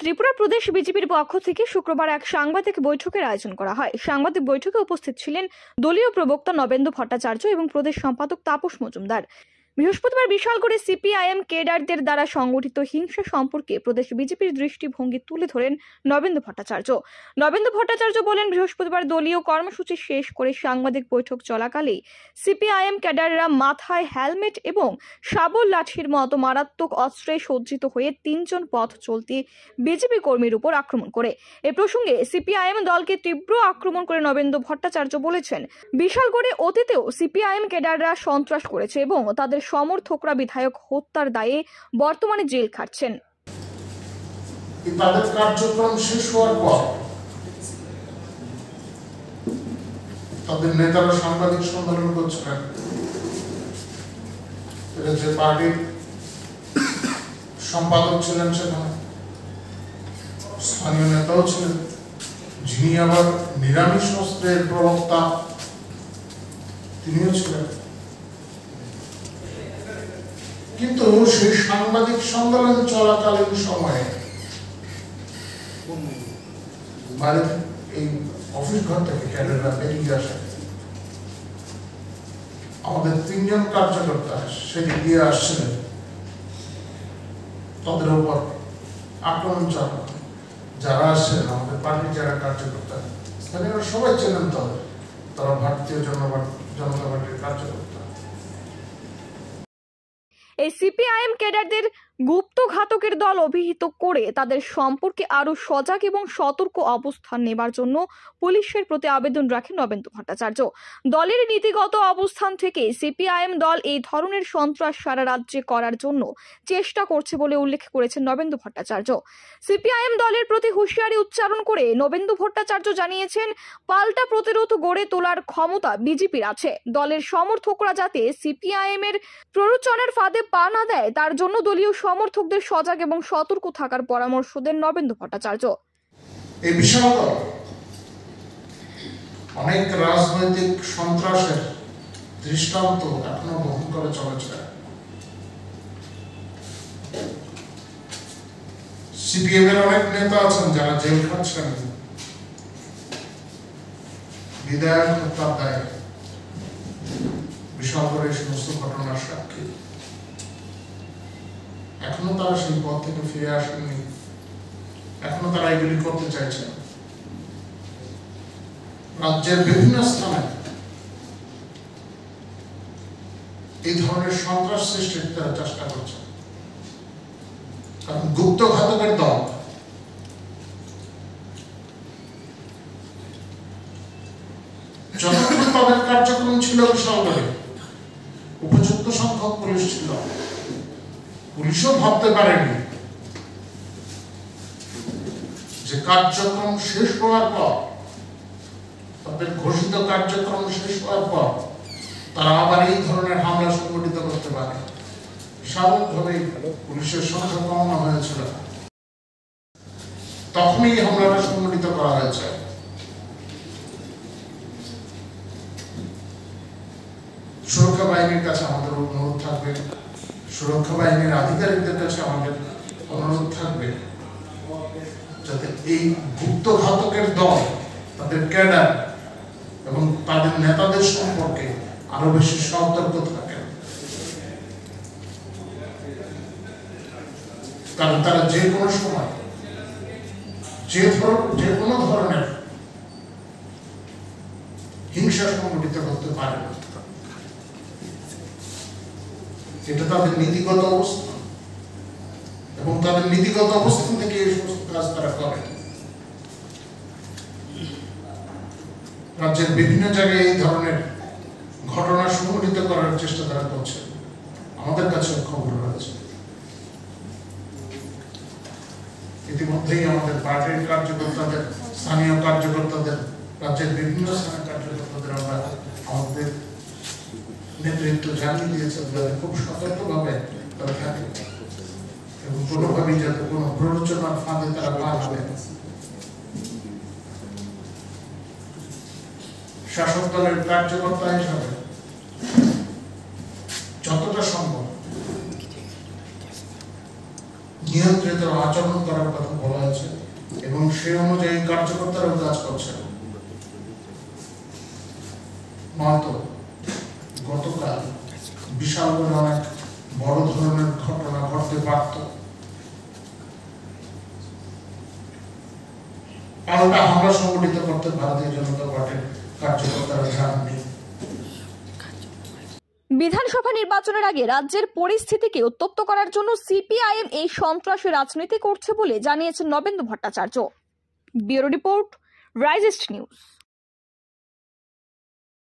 ত্রিপুরা প্রদেশ বিজেপির পক্ষ থেকে শুক্রবার এক সাংবাদিক বৈঠকের আয়োজন করা হয়। সাংবাদিক বৈঠকে উপস্থিত ছিলেন দলীয় প্রবক্তা নবেন্দু ভট্টাচার্য এবং প্রদেশ সম্পাদক তাপস মজুমদার। বৃহস্পতিবার বিশালগড়ে সিপিআইএম কেডারদের দ্বারা সংগঠিত হিংসা সম্পর্কে প্রদেশ বিজেপির দৃষ্টিভঙ্গি তুলে ধরেন নবেন্দু ভট্টাচার্য। নবেন্দু ভট্টাচার্য বলেন, বৃহস্পতিবার দলীয় কর্মসূচি শেষ করে সাংবাদিক বৈঠক চলাকালেই সিপিআইএম ক্যাডাররা মাথায় হেলমেট এবং শাবল লাঠির মতো মারাত্মক অস্ত্রে সজ্জিত হয়ে তিনজন পথ চলতি বিজেপি কর্মীর উপর আক্রমণ করে। এ প্রসঙ্গে সিপিআইএম দলকে তীব্র আক্রমণ করে নবেন্দু ভট্টাচার্য বলেছেন বিশালগড়ে অতীতেও সিপিআইএম ক্যাডাররা সন্ত্রাস করেছে এবং তাদের সমর্থকরা বিধায়ক হত্যার দায়ে বর্তমানে জেল খাটছেন। তাদের কার্যক্রম শেষ হওয়ার পর তাদের নেতারা সাংবাদিক সম্মেলন করছিলেন। যে পার্টির সম্পাদক ছিলেন সেখানে স্থানীয় নেতাও ছিলেন। যিনি আবার নিরামিষ প্রবক্তা তিনিও ছিলেন। কিন্তু সেই সাংবাদিক সম্মেলন চলাকালীন সময়ে বাইরে এই অফিস ঘর থেকে বেরিয়ে আসে। আমাদের তিনজন কার্যকর্তা সেদিক দিয়ে আসছিলেন। তাদের উপর আক্রমণ চালানো। যারা আসছেন, আমাদের পার্টির যারা কার্যকর্তা, স্থানীয়রা সবাই চেনেন তাদের। তারা ভারতীয় জনতা পার্টির কার্যকর্তা। এই সিপিআইএম ক্যাডারদের গুপ্ত ঘাতকের দল অভিহিত করে তাদের সম্পর্কে আরও সজাগ এবং সতর্ক অবস্থান নেবার জন্য পুলিশের প্রতি আবেদন রাখেন নবেন্দু ভট্টাচার্য। দলের নীতিগত অবস্থান থেকে সিপিআইএম দল এই ধরনের সন্ত্রাস সারা রাজ্যে করার জন্য চেষ্টা করছে বলে উল্লেখ করেছেন নবেন্দু ভট্টাচার্য। সিপিআইএম দলের প্রতি হুঁশিয়ারি উচ্চারণ করে নবেন্দু ভট্টাচার্য জানিয়েছেন, পাল্টা প্রতিরোধ গড়ে তোলার ক্ষমতা বিজেপির আছে। দলের সমর্থকরা যাতে সিপিআইএম এর প্ররোচনার ফাঁদে পা না দেয়, তার জন্য দলীয় সমর্থকদের সজাগ এবং সতর্ক থাকার পরামর্শ দেন নবেন্দু ভট্টাচার্য। এই বিশাল অনেক রাজনৈতিক সন্ত্রাসের দৃষ্টান্ত এখনও বহন করে চলেছে। সিপিএম এর অনেক নেতা আছেন যারা জেল খাচ্ছেন। বিধায়ক হত্যার দায়ে। বিশাল করে এই সমস্ত ঘটনার সাক্ষী। এখনও তারা সেই পথ থেকে ফিরে আসেননি। এখনও তারা এগুলি করতে চাইছেন রাজ্যের বিভিন্ন স্থানে এই ধরনের সন্ত্রাস সৃষ্টির তারা চেষ্টা করছে। কারণ গুপ্ত ঘাতকের দল যতক্ষণ তাদের কার্যক্রম ছিল বিশালগড়ে উপযুক্ত সংখ্যক পুলিশ ছিল। পুলিশও ভাবতে পারেনি যে কার্যক্রম শেষ হওয়ার পর, তাদের ঘোষিত কার্যক্রম শেষ হওয়ার পর, তারা আবার এই ধরনের হামলা সংগঠিত করতে পারে। স্বাভাবিকভাবেই পুলিশের সংখ্যা কমানো হয়েছিল। তখনই হামলাটা সংগঠিত করা হয়েছে। সুরক্ষা বাহিনীর কাছে আমাদের অনুরোধ থাকবে। সুরক্ষা বাহিনীর আধিকারিকদের কাছে আমাদের অনুরোধ থাকবে যাতে এই গুপ্ত ঘাতকের দল, তাদের ক্যাডার এবং তাদের নেতাদের সম্পর্কে আরও বেশি সতর্ক থাকেন কারণ তারা যে কোনো সময় যে যে কোনো ধরনের হিংসা সংগঠিত করতে পারে এটা তাদের নীতিগত অবস্থান এবং তাদের নীতিগত অবস্থান থেকে এই সমস্ত কাজ তারা করে। রাজ্যের বিভিন্ন জায়গায় এই ধরনের ঘটনা সংঘটিত করার চেষ্টা তারা করছে। আমাদের কাছে খবর রয়েছে। ইতিমধ্যেই আমাদের পার্টির কার্যকর্তাদের, স্থানীয় কার্যকর্তাদের, রাজ্যের বিভিন্ন স্থানীয় কার্যকর্তাদের আমরা আমাদের দিয়েছে যাতে কোনো প্ররোচনার ফাঁদে তারা হবে শাসক দলের কার্যকর্তা হিসাবে যতটা সম্ভব নিয়ন্ত্রিত আচরণ করার কথা বলা হয়েছে, এবং সে অনুযায়ী কার্যকর্তারাও কাজ করছে নয়তো গতকাল বিশাল বড় বড় ধরনের ঘটনা ঘটতে পারত। পাল্টা হামলা সংগঠিত করতে ভারতীয় জনতা পার্টির কার্যকর্তারা যাননি বিধানসভা নির্বাচনের আগে রাজ্যের পরিস্থিতিকে উত্তপ্ত করার জন্য সিপিআইএম এই সন্ত্রাসী রাজনীতি করছে বলে জানিয়েছেন নবেন্দু ভট্টাচার্য। ব্যুরো রিপোর্ট, রাইজেস্ট নিউজ।